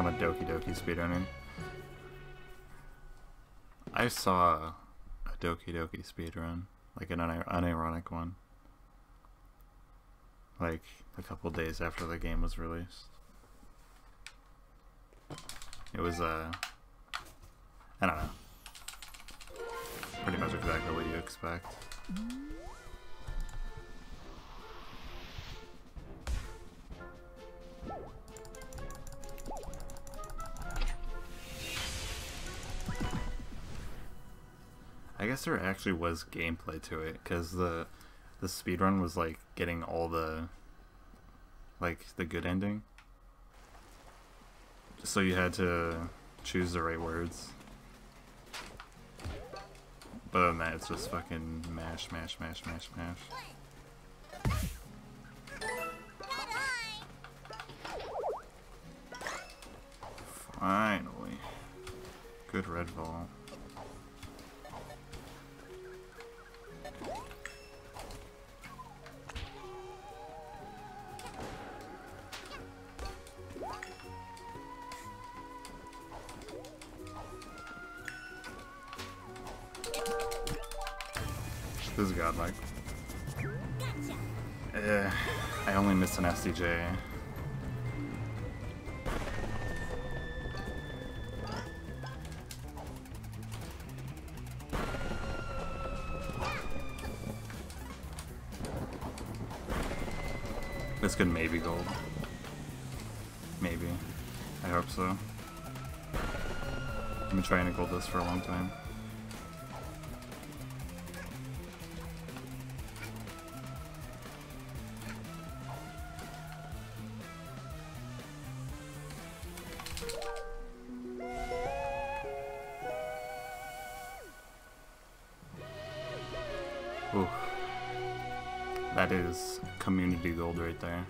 become a Doki Doki speedrunner. I saw a Doki Doki speedrun, like an un unironic one, like a couple days after the game was released. It was, uh, I don't know, pretty much exactly what you expect. I guess there actually was gameplay to it because the the speedrun was like getting all the like the good ending. So you had to choose the right words. But other than that, it's just fucking mash, mash, mash, mash, mash. Finally. Good red ball. This is godlike. Eh, I only missed an SDJ. This could maybe gold. Maybe. I hope so. I've been trying to gold this for a long time. Ooh. That is community gold right there.